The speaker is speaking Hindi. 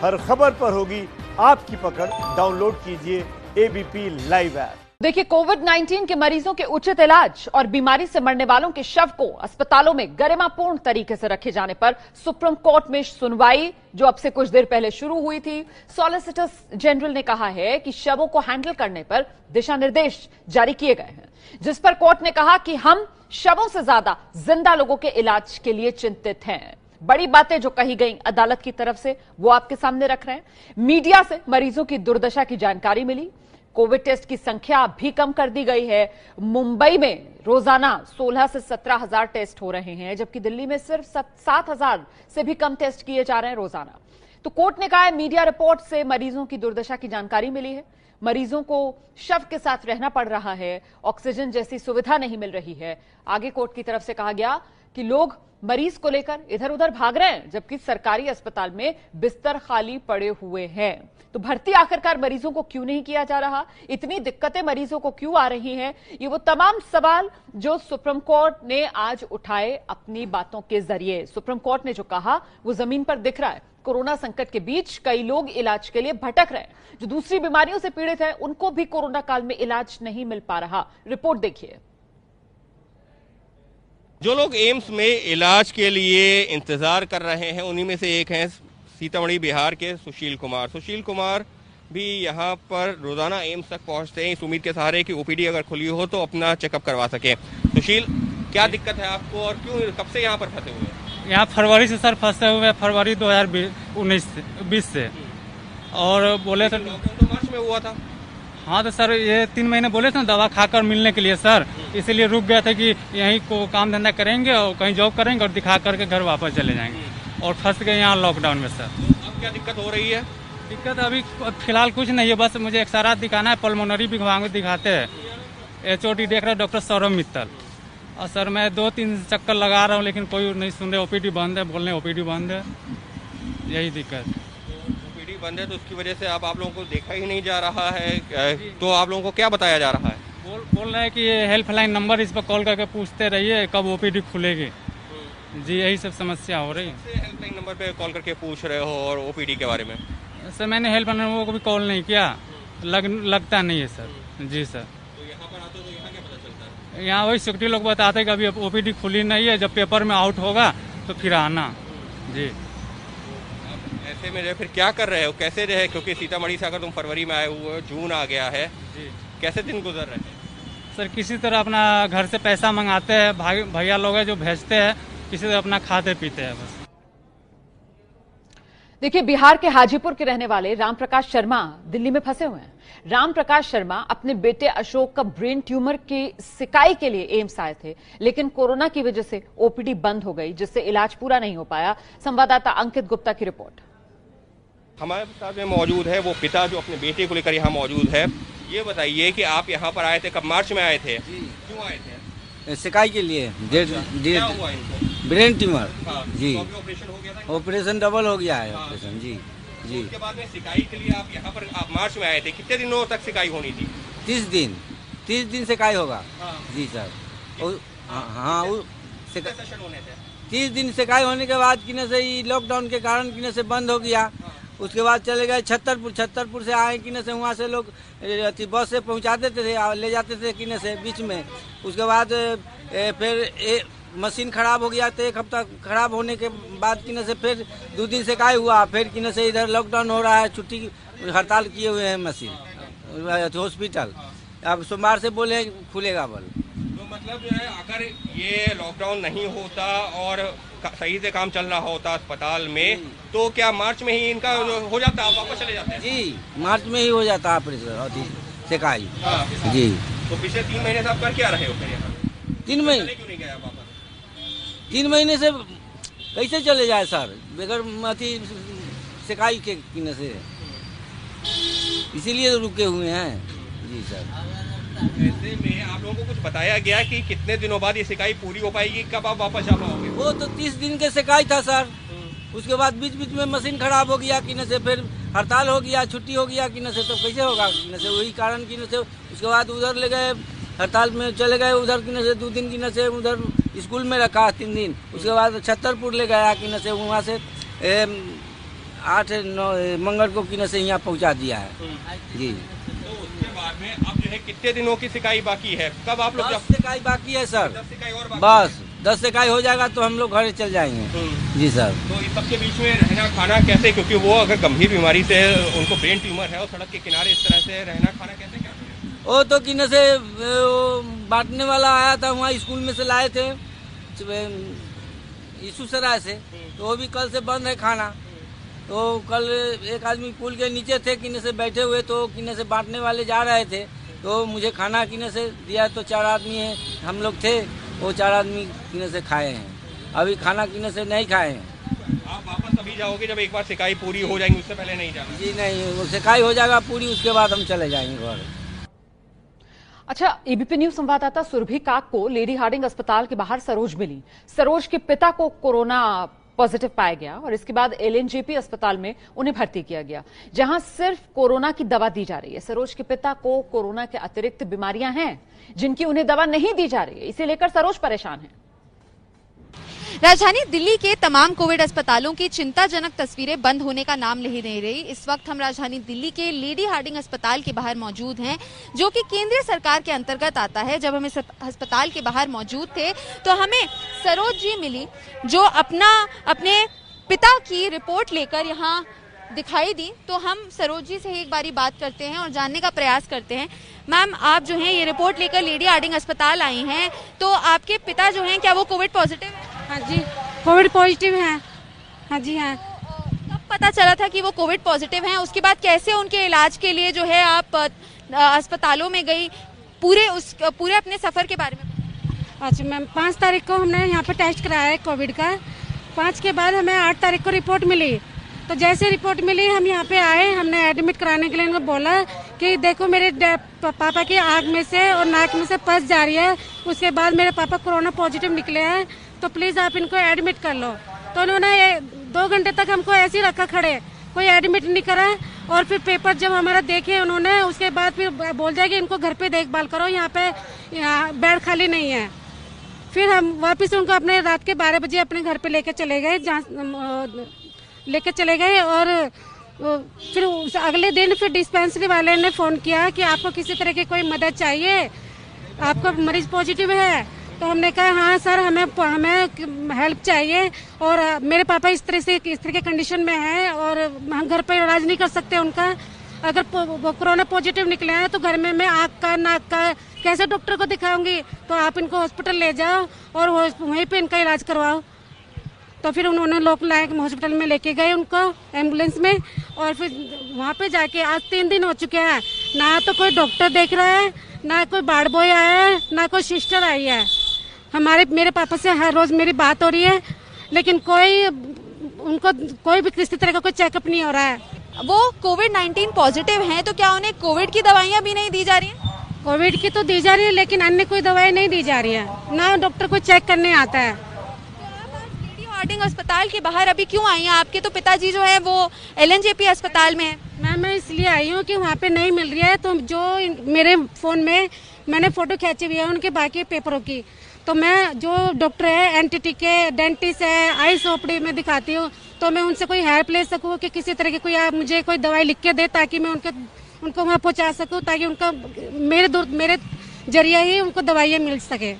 हर खबर पर होगी आपकी पकड़। डाउनलोड कीजिए एबीपी लाइव ऐप देखिए कोविड 19 के मरीजों के उचित इलाज और बीमारी से मरने वालों के शव को अस्पतालों में गरिमापूर्ण तरीके से रखे जाने पर सुप्रीम कोर्ट में सुनवाई, जो अब से कुछ देर पहले शुरू हुई थी। सॉलिसिटर जनरल ने कहा है कि शवों को हैंडल करने पर दिशा निर्देश जारी किए गए हैं, जिस पर कोर्ट ने कहा कि हम शवों से ज़्यादा ज़िंदा लोगों के इलाज के लिए चिंतित हैं। बड़ी बातें जो कही गई अदालत की तरफ़ से, वो आपके सामने रख रहे हैं। मीडिया से मरीजों की दुर्दशा की जानकारी मिली। कोविड टेस्ट की संख्या भी कम कर दी गई है। मुंबई में रोज़ाना 16 से 17 हज़ार टेस्ट हो रहे हैं, जबकि दिल्ली में सिर्फ़ सात हज़ार से भी कम टेस्ट किए जा रहे हैं रोज़ाना। तो कोर्ट ने कहा है, मीडिया रिपोर्ट से मरीजों की दुर्दशा की जानकारी मिली है। मरीजों को शव के साथ रहना पड़ रहा है। ऑक्सीजन जैसी सुविधा नहीं मिल रही है। आगे कोर्ट की तरफ़ से कहा गया कि लोग मरीज़ को लेकर इधर उधर भाग रहे हैं, जबकि सरकारी अस्पताल में बिस्तर खाली पड़े हुए हैं। तो भर्ती आखिरकार मरीजों को क्यों नहीं किया जा रहा? इतनी दिक्कतें मरीजों को क्यों आ रही हैं? ये वो तमाम सवाल जो सुप्रीम कोर्ट ने आज उठाए अपनी बातों के ज़रिए। सुप्रीम कोर्ट ने जो कहा, वो ज़मीन पर दिख रहा है। कोरोना संकट के बीच कई लोग इलाज के लिए भटक रहे जो दूसरी बीमारियों से पीड़ित हैं, उनको भी कोरोना काल में इलाज नहीं मिल पा रहा। रिपोर्ट देखिए। जो लोग एम्स में इलाज के लिए इंतज़ार कर रहे हैं, उन्हीं में से एक हैं सीतामढ़ी बिहार के सुशील कुमार। सुशील कुमार भी यहाँ पर रोज़ाना एम्स तक पहुँचते हैं। इस उम्मीद के सहारे कि ओपीडी अगर खुली हो तो अपना चेकअप करवा सके। सुशील, क्या दिक्कत है आपको और क्यों कब से यहाँ पर फंसे हुए हैं? यहाँ फरवरी से सर फंसे हुए हैं फरवरी दो हज़ार उन्नीस से बीस से। और बोले तो तो मार्च में हुआ था। हाँ तो सर ये तीन महीने बोले थे ना दवा खाकर मिलने के लिए सर। इसीलिए रुक गया था कि यहीं को काम धंधा करेंगे और कहीं जॉब करेंगे और दिखा करके घर वापस चले जाएँगे। और फंस गए यहाँ लॉकडाउन में सर। अब क्या दिक्कत हो रही है? दिक्कत अभी फ़िलहाल कुछ नहीं है बस मुझे एक सारा दिखाना है पल्मोनरी भी दिखाते हैं। एच देख रहे डॉक्टर सौरभ मित्तल। और सर मैं दो तीन चक्कर लगा रहा हूँ लेकिन कोई नहीं सुन रहे ओपीडी बंद है बोल रहे ओपीडी बंद है। यही दिक्कत। ओपीडी बंद है तो उसकी वजह से अब आप लोगों को देखा ही नहीं जा रहा है। तो आप लोगों को क्या बताया जा रहा है? बोल बोल रहे हैं कि ये हेल्पलाइन नंबर इस पर कॉल करके पूछते रहिए कब ओपीडी खुलेगी। जी यही सब समस्या हो रही है। हेल्पलाइन नंबर पे कॉल करके पूछ रहे हो और ओपीडी के बारे में? सर मैंने हेल्पलाइन नंबर को भी कॉल नहीं किया। लग लगता नहीं है सर। जी सर तो यहाँ पर आते हो तो यहाँ क्या पता चलता है यहाँ वही सिक्योरिटी लोग बताते हैं कि अभी ओपीडी खुली नहीं है जब पेपर में आउट होगा तो फिर आना। जी। ऐसे में जो फिर क्या कर रहे हो? कैसे रहे? क्योंकि सीतामढ़ी से अगर तुम फरवरी में आए हुए हो जून आ गया है जी। कैसे दिन गुजर रहे? हैं सर किसी तरह अपना घर से पैसा मंगाते हैं भाई भैया लोग हैं जो भेजते हैं किसी तरह अपना खाते पीते हैं बस। देखिए बिहार के हाजीपुर के रहने वाले रामप्रकाश शर्मा दिल्ली में फंसे हुए हैं। रामप्रकाश शर्मा अपने बेटे अशोक का ब्रेन ट्यूमर की सिकाई के लिए एम्स आए थे लेकिन कोरोना की वजह से ओपीडी बंद हो गई जिससे इलाज पूरा नहीं हो पाया। संवाददाता अंकित गुप्ता की रिपोर्ट। हमारे साथ में मौजूद है वो पिता जो अपने बेटे को लेकर यहाँ मौजूद है। ये बताइए कि आप यहाँ पर आए थे कब मार्च में आए थे? क्यों आए थे? सिकाई के लिए डेढ़ क्या डेढ़ ब्रेन ट्यूमर हाँ, जी। तो ऑपरेशन हो डबल हो गया है ऑपरेशन जी जी। उसके बाद में सिकाई के लिए आप यहाँ पर आप मार्च में आए थे। कितने दिनों तक सिकाई होनी थी? तीस दिन तीस दिन सिकाई होगा। हाँ। जी सर। हाँ हाँ वो सेशन होने थे? तीस दिन सिकाई होने के बाद किने से ये लॉकडाउन के कारण किने से बंद हो गया। उसके बाद चले गए छतरपुर छतरपुर से आए किने से वहाँ से लोग अथी बस से पहुँचा देते थे और ले जाते थे किने से बीच में। उसके बाद ए, फिर ए, मशीन खराब हो गया तो एक हफ़्ता खराब होने के बाद किने से फिर दो दिन से काय हुआ फिर किने से इधर लॉकडाउन हो रहा है छुट्टी हड़ताल किए हुए हैं मशीन हॉस्पिटल अब सोमवार से बोले खुलेगा बल मतलब जो है अगर ये लॉकडाउन नहीं होता और सही से काम चल रहा होता अस्पताल में तो क्या मार्च में ही इनका जो हो। जाता वापस चले जाते हैं? जी मार्च में ही हो जाता है ऑपरेशन सिकाई हाँ। जी। तो पिछले तीन महीने से आप कर क्या रहे हो फिर यहाँ? तीन महीने क्यों नहीं आप वापस? तीन महीने से कैसे चले जाए सर? बगैर अथी सिकाई के किने से। इसीलिए तो रुके हुए हैं। जी सर। ऐसे में आप लोगों को कुछ बताया गया कि कितने दिनों बाद ये सिकाई पूरी हो पाएगी कब आप वापस जा पाओगे? वो तो तीस दिन के सिकाई था सर। उसके बाद बीच बीच में मशीन खराब हो गया कि न से फिर हड़ताल हो गया छुट्टी हो गया कि न से तो कैसे होगा? किने से वही कारण किने से उसके बाद उधर ले गए हड़ताल में चले गए उधर किने से दो दिन की न से उधर स्कूल में रखा तीन दिन। उसके बाद छतरपुर ले गया किने से वहाँ से आठ नौ मंगल को किने से यहाँ पहुँचा दिया है। जी। तो उसके बाद में अब जो है कितने दिनों की सिकाई बाकी है? कब आप लोग सिकाई बाकी है सर। दस सिकाई और बाकी बस दस सिकाई हो जाएगा तो हम लोग घर चल जाएँगे। हम्म। जी सर। तो इस सबके बीच में रहना खाना कैसे क्योंकि वो अगर गंभीर बीमारी से उनको ब्रेन ट्यूमर है और सड़क के किनारे इस तरह से रहना खाना कैसे वो तो किने से वो बांटने वाला आया था वहाँ स्कूल में से लाए थे यीशु सराय से। तो वो भी कल से बंद है खाना। तो कल एक आदमी पुल के नीचे थे किन्ने से बैठे हुए तो किने से बांटने वाले जा रहे थे। तो मुझे खाना किने से दिया तो चार आदमी है हम लोग थे वो चार आदमी किने से खाए हैं। अभी खाना किने से नहीं खाए हैं। आप वापस अभी जाओगे जब एक बार सिकाई पूरी हो जाएँगी उससे पहले नहीं जाना? जी नहीं वो सिकाई हो जाएगा पूरी उसके बाद हम चले जाएँगे घर अच्छा एबीपी न्यूज़ संवाददाता सुरभि काक को लेडी हार्डिंग अस्पताल के बाहर सरोज मिली। सरोज के पिता को कोरोना पॉजिटिव पाया गया और इसके बाद एलएनजेपी अस्पताल में उन्हें भर्ती किया गया, जहाँ सिर्फ़ कोरोना की दवा दी जा रही है। सरोज के पिता को कोरोना के अतिरिक्त बीमारियाँ हैं, जिनकी उन्हें दवा नहीं दी जा रही है। इसे लेकर सरोज परेशान है। राजधानी दिल्ली के तमाम कोविड अस्पतालों की चिंताजनक तस्वीरें बंद होने का नाम ले नहीं रही। इस वक्त हम राजधानी दिल्ली के लेडी हार्डिंग अस्पताल के बाहर मौजूद हैं, जो कि केंद्रीय सरकार के अंतर्गत आता है। जब हम इस अस्पताल के बाहर मौजूद थे तो हमें सरोज जी मिली, जो अपना, अपने पिता की रिपोर्ट लेकर यहाँ दिखाई दी। तो हम सरोज जी से एक बारी बात करते हैं और जानने का प्रयास करते हैं। मैम, आप जो हैं, ये रिपोर्ट लेकर लेडी हार्डिंग अस्पताल आई हैं तो आपके पिता जो हैं, क्या वो कोविड पॉजिटिव है? हाँ जी कोविड पॉजिटिव है। हाँ जी हाँ। कब पता चला था कि वो कोविड पॉजिटिव हैं। उसके बाद कैसे उनके इलाज के लिए जो है आप अस्पतालों में गई? पूरे उस पूरे अपने सफ़र के बारे में अच्छा मैम पाँच तारीख को हमने यहाँ पर टेस्ट कराया है कोविड का। पाँच के बाद हमें आठ तारीख को रिपोर्ट मिली। तो जैसे रिपोर्ट मिली हम यहाँ पे आए। हमने एडमिट कराने के लिए उनको बोला कि देखो मेरे पापा की आग में से और नाक में से पस जा रही है। उसके बाद मेरे पापा कोरोना पॉजिटिव निकले हैं। तो प्लीज़ आप इनको एडमिट कर लो। तो उन्होंने दो घंटे तक हमको ऐसे ही रखा खड़े। कोई एडमिट नहीं करा और फिर पेपर जब हमारा देखे उन्होंने, उसके बाद फिर बोल दिया कि इनको घर पे देखभाल करो, यहाँ पे बेड खाली नहीं है। फिर हम वापस उनको अपने रात के बारह बजे अपने घर पे लेके चले गए लेके चले गए और फिर उस अगले दिन फिर डिस्पेंसरी वाले ने फ़ोन किया कि आपको किसी तरह की कोई मदद चाहिए? आपका मरीज़ पॉजिटिव है? तो हमने कहा हाँ सर, हमें हमें हेल्प चाहिए और मेरे पापा इस तरह से, इस तरह के कंडीशन में हैं और हम घर पर इलाज नहीं कर सकते उनका। अगर वो कोरोना पॉजिटिव निकले हैं तो घर में मैं आँख का, नाक का, कैसे डॉक्टर को दिखाऊँगी? तो आप इनको हॉस्पिटल ले जाओ और वहीं पे इनका इलाज करवाओ। तो फिर उन्होंने लोक नायक हॉस्पिटल में लेके गए उनको एंबुलेंस में और फिर वहाँ पे जाके आज तीन दिन हो चुके हैं। ना तो कोई डॉक्टर देख रहा है, ना कोई बाढ़ बॉय आया है, ना कोई सिस्टर आई है। हमारे मेरे पापा से हर रोज मेरी बात हो रही है लेकिन कोई उनको कोई भी किसी तरह का कोई चेकअप नहीं हो रहा है। वो कोविड 19 पॉजिटिव हैं तो क्या उन्हें कोविड की दवाइयाँ भी नहीं दी जा रही हैं? कोविड की तो दी जा रही है लेकिन अन्य कोई दवाई नहीं दी जा रही है। ना डॉक्टर को चेक करने आता है। हार्डिंग अस्पताल के बाहर अभी क्यों आई हैं? आपके तो पिताजी जो है वो एलएनजेपी अस्पताल में है। मैम मैं इसलिए आई हूँ कि वहाँ पे नहीं मिल रही है तो जो मेरे फ़ोन में मैंने फ़ोटो खींची हुई है उनके बाकी पेपरों की। तो मैं जो डॉक्टर है एनटीटी के डेंटिस्ट है, आई ओपडी में दिखाती हूँ तो मैं उनसे कोई हेल्प ले सकूँ कि किसी तरह की कोई आप मुझे कोई दवाई लिख के दे ताकि मैं उनके, उनको वहाँ पहुँचा सकूँ, ताकि उनका, मेरे मेरे ज़रिए ही उनको दवाइयाँ मिल सके।